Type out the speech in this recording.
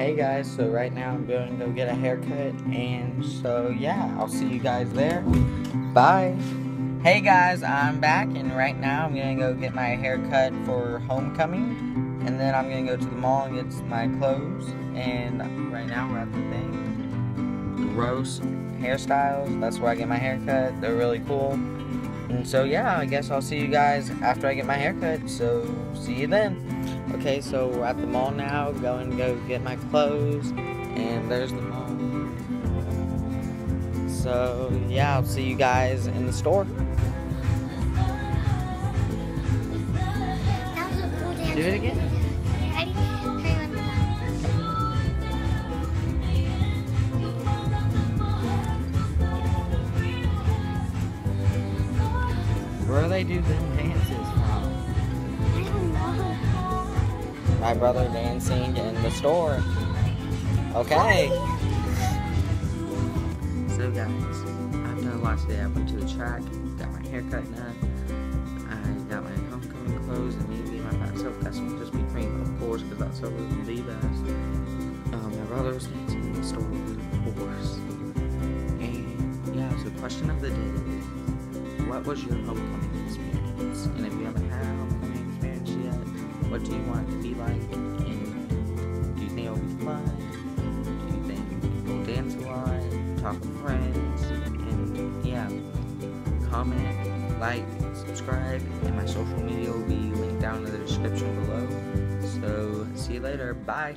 Hey guys, so right now I'm going to go get a haircut, and so yeah, I'll see you guys there. Bye. Hey guys, I'm back, and right now I'm gonna go get my haircut for homecoming, and then I'm gonna go to the mall and get my clothes. And right now we're at the thing, Rose Hairstyles. That's where I get my haircut. They're really cool. And so yeah, I guess I'll see you guys after I get my haircut. So see you then. Okay, so we're at the mall now, going to go get my clothes, and there's the mall. So yeah, I'll see you guys in the store. That was a cool dance. Do it again. Where do they do them dances from? I don't know. My brother dancing in the store. Okay. So guys, I've done a lot today. I went to the track, got my haircut done. I got my homecoming clothes and me being my fat self got some Krispy Kreme, of course, because that's always the best. Um, my brother was dancing in the store, of course. And yeah, so question of the day. What was your homecoming experience? And if you haven't had a homecoming experience yet, what do you want it to be like? And do you think it'll be fun? Do you think you'll dance a lot, talk with friends? And yeah, comment, like, subscribe, and my social media will be linked down in the description below. So, see you later. Bye.